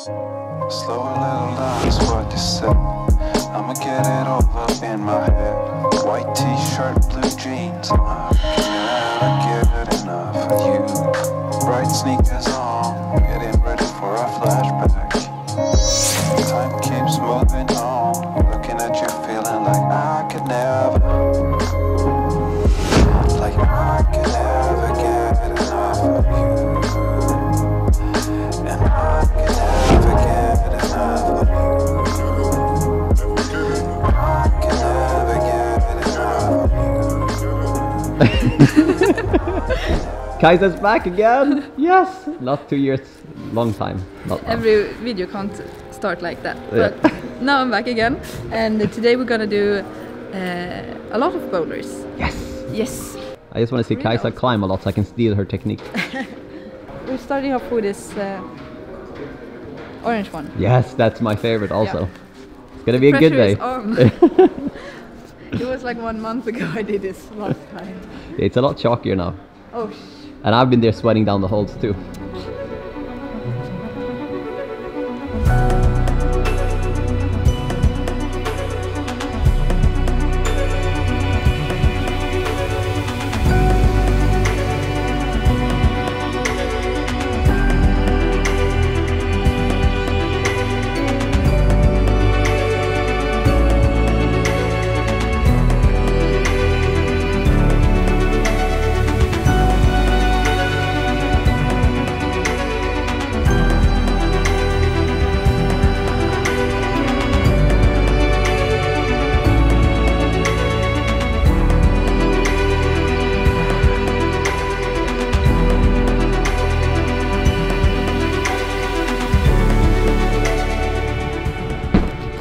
Slow a little down is what you said. I'ma get it up in my head. White t-shirt, blue jeans. I can never get it enough of you. Bright sneakers on, Kajsa's back again! yes! Not two years, long time. Not long. Every video can't start like that. Yeah. Now I'm back again, and today we're gonna do uh, a lot of boulders. Yes! Yes. I just want to see Really Kajsa awesome. climb a lot so I can steal her technique. We're starting off with this uh, orange one. yes, that's my favorite also. Yeah. It's gonna be a good day. it was like one month ago I did this last time. it's a lot chalkier now. Oh, sh- And I've been there sweating down the holes too.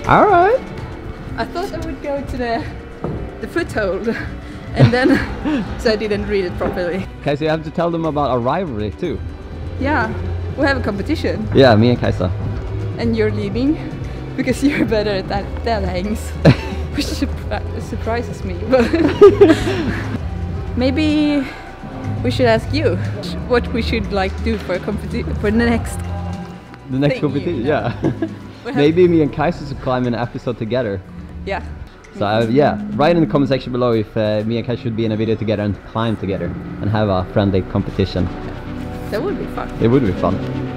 Alright! I thought I would go to the the foothold, and then so I didn't read it properly. Kajsa, you have to tell them about our rivalry too. Yeah, we have a competition, Yeah, me and Kajsa. and you're leading because you're better at that that hangs, which surpri- uh, surprises me. But maybe we should ask you what we should like do for a competi- for the next. The next you, competition, yeah. Maybe me and Kajsa should climb an episode together. Yeah. So uh, yeah, write in the comment section below if uh, me and Kajsa should be in a video together and climb together and have a friendly competition. That would be fun. It would be fun.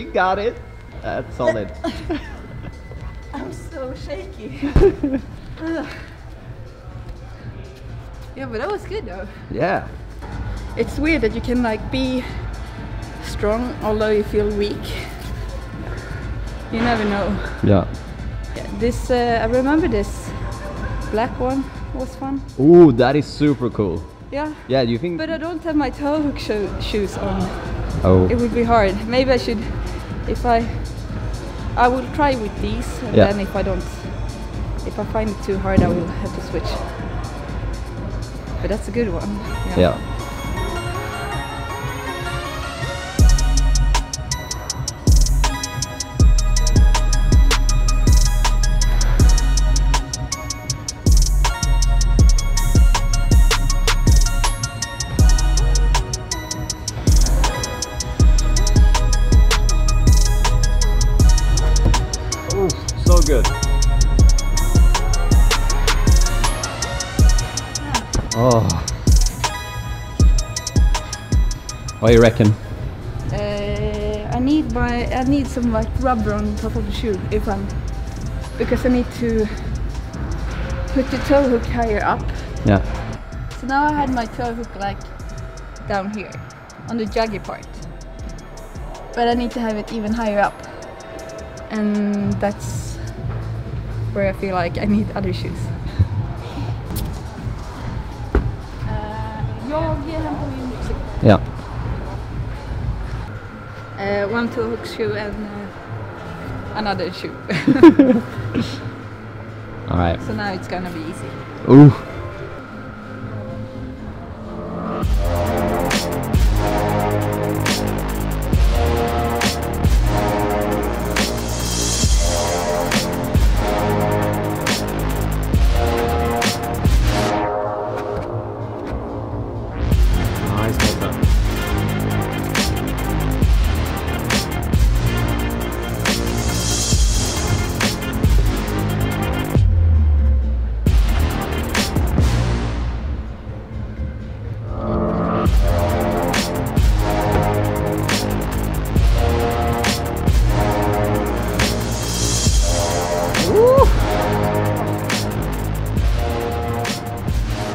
She got it. That's solid. I'm so shaky. Yeah, but that was good though. yeah. It's weird that you can like be strong although you feel weak. You never know. Yeah. Yeah, this uh, I remember this black one was fun. Ooh, that is super cool. Yeah. Yeah, do you think? But I don't have my toe hook sho- shoes on. Oh. It would be hard. Maybe I should, if I, I will try with these, and Yeah. then if I don't, if I find it too hard, I will have to switch. But that's a good one. yeah. Ooh, so good. Oh. What do you reckon? Uh, I need my, I need some like rubber on top of the shoe if I'm, because I need to put the toe hook higher up. Yeah. So now I had my toe hook like down here on the juggy part. But I need to have it even higher up. And that's where I feel like I need other shoes. Uh, jag hämtar min ryggsäck. Yeah. Uh, one toe hook shoe and uh, another shoe. All right. so now it's gonna be easy. Ooh.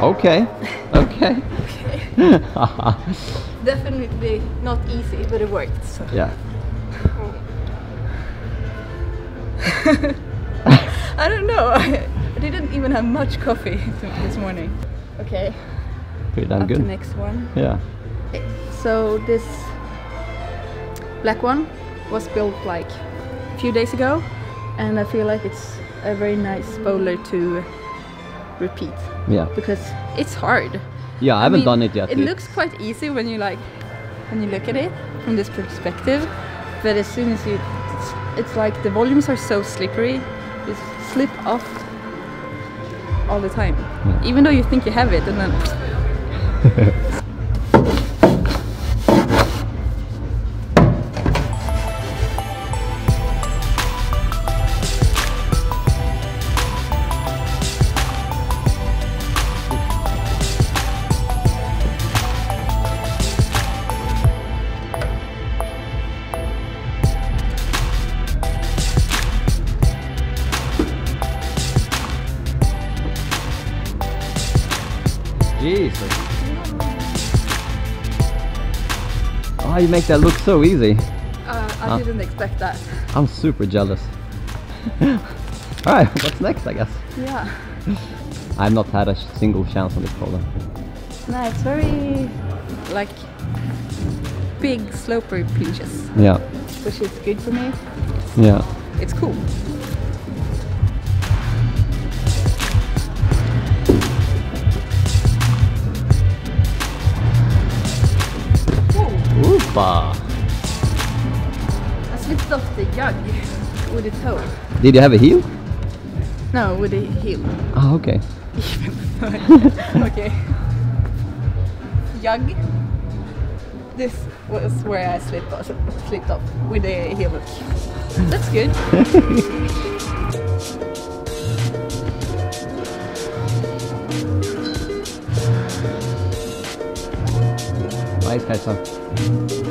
Okay. Okay. Definitely not easy, but it worked. So. yeah. I don't know. I didn't even have much coffee this morning. Okay, Pretty damn up to good. next one. Yeah. So this black one was built like a few days ago, and I feel like it's a very nice boulder to repeat Yeah. because it's hard. Yeah, I haven't mean, done it yet. It It's- looks quite easy when you like when you look at it from this perspective, but as soon as you, it's, it's like the volumes are so slippery, you slip off all the time. Yeah. Even though you think you have it, and then you make that look so easy. uh, I didn't expect that. I'm super jealous. Alright, what's next, I guess? Yeah. I've not had a single chance on this pole. No, it's very like big sloper pinches, Yeah, which is good for me. yeah. It's cool. I slipped off the jug with a toe. Did you have a heel? No, with the heel. Oh, okay. okay. Jug. This was where I slipped off, slipped off with the heel hook. That's good. Nice, Kajsa.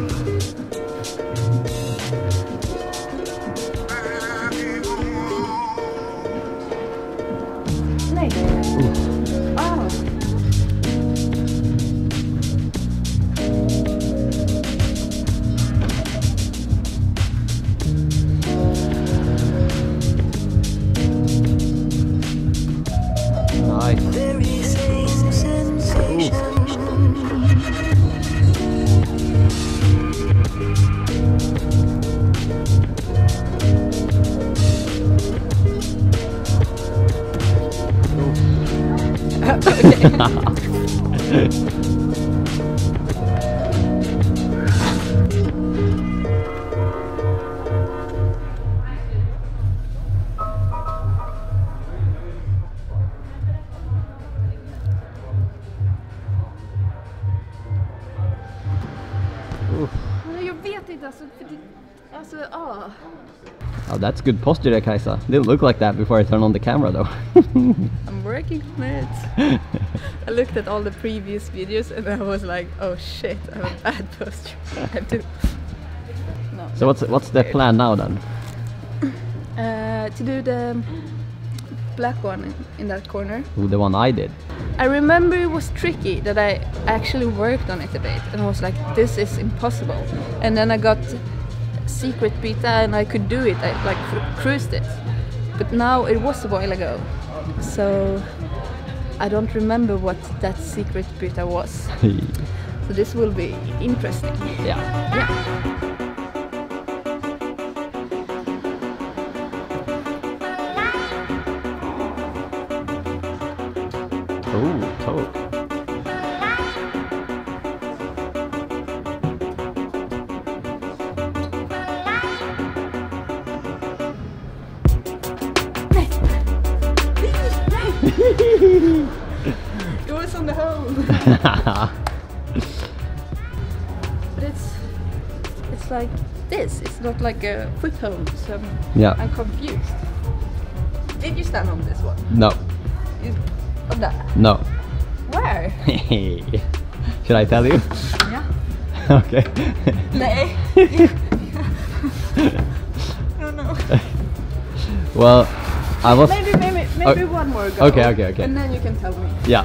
That's good posture there, Kajsa. Didn't look like that before I turned on the camera though. I'm working on it. I looked at all the previous videos and I was like, oh shit, I have a bad posture. I have to. No. so what's what's the plan now then? Uh, to do the black one in, in that corner. Ooh, the one I did. I remember it was tricky that I actually worked on it a bit and I was like, this is impossible. And then I got secret beta and I could do it. I like cru- cruised it. But now it was a while ago, so I don't remember what that secret beta was. So this will be interesting. yeah. Yeah. It's like this. It's not like a foothold. So I'm, Yeah. I'm confused. Did you stand on this one? no, You, on that? no. Where? Should I tell you? Yeah. okay. Nej. no, no. well, I was. Maybe, maybe, maybe Oh, one more go. okay, okay, okay. And then you can tell me. Yeah.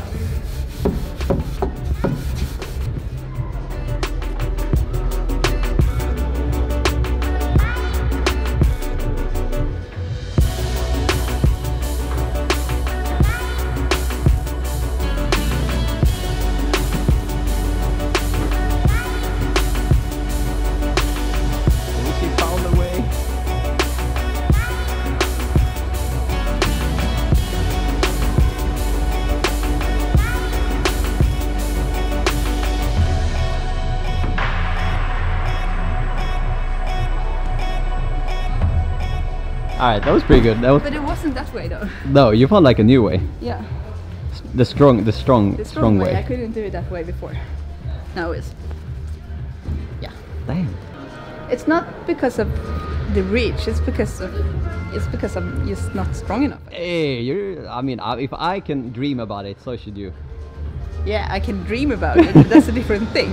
Alright, that was pretty good. That was But it wasn't that way though. no, you found like a new way. Yeah. The strong, the strong, The strong, way. I couldn't do it that way before. Now it's. Yeah. Damn. It's not because of the reach. It's because of. It's because I'm just not strong enough. Hey, you're. I mean, if I can dream about it, so should you. Yeah, I can dream about it. but That's a different thing.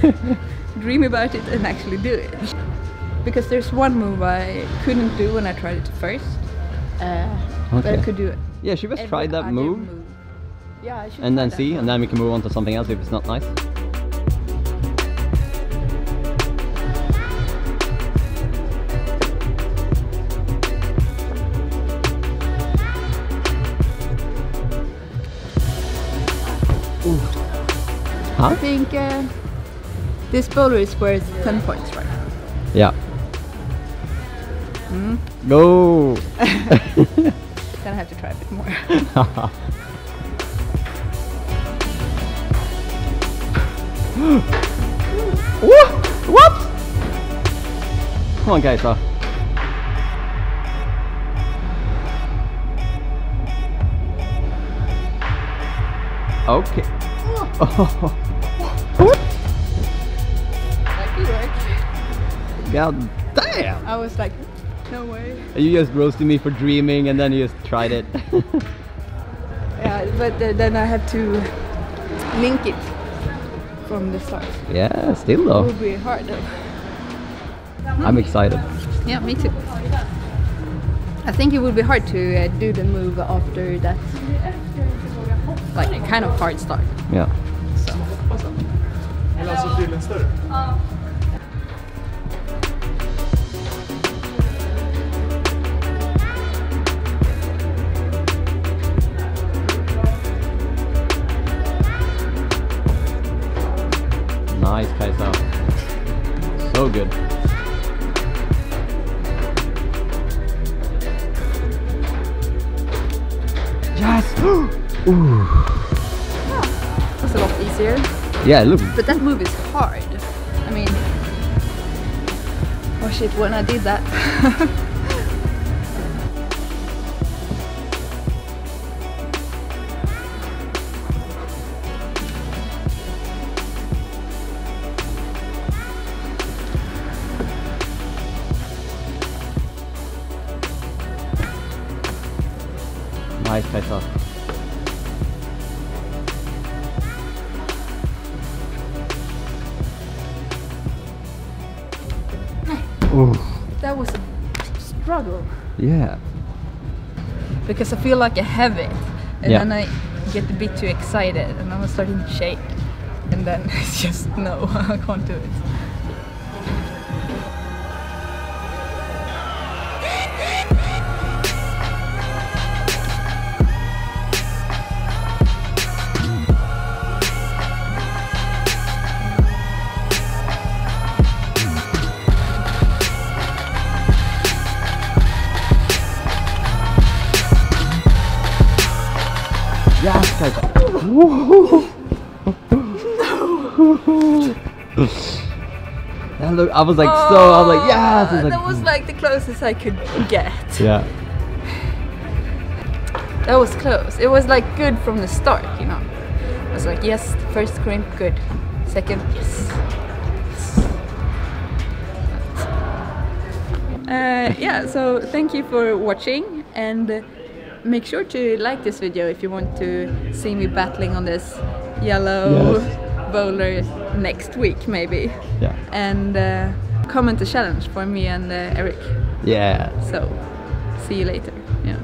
dream about it and actually do it. Because there's one move I couldn't do when I tried it first. Uh, But I could do it. Yeah, should we every try that other move, Yeah, I should and then see, one. and then we can move on to something else if it's not nice. I Huh? think uh, this boulder is worth 10 points right now. Yeah. Mm. Go. Then I have to try a bit more. what? What? Come on, guys. Uh. Okay. what? that could. God damn! I was like, no way. You just roasted me for dreaming, and then you just tried it. Yeah, but uh, then I have to link it from the start. yeah, still though. It though. will be hard though. I'm excited. Yeah, me too. I think it will be hard to uh, do the move after that, like a kind of hard start. Yeah. So. Vill alltså drillen större? Good. Yes! Ooh. That's a lot easier. Yeah, look. But that move is hard. I mean, oh shit, when I did that. Nice, that was a struggle. Yeah. because I feel like I have it, and Yeah. then I get a bit too excited, and I'm starting to shake, and then it's just no, I can't do it. Yes, guys. That look, I was like so. I was like, yes. I was like, Oh, that was like the closest I could get. yeah. That was close. It was like good from the start, you know. I was like, yes, first screen, good. Second, yes. Uh, yeah, so thank you for watching and uh, make sure to like this video if you want to see me battling on this yellow Yes. boulder next week, maybe. Yeah. And uh, comment a challenge for me and uh, Eric. Yeah. So, see you later. Yeah.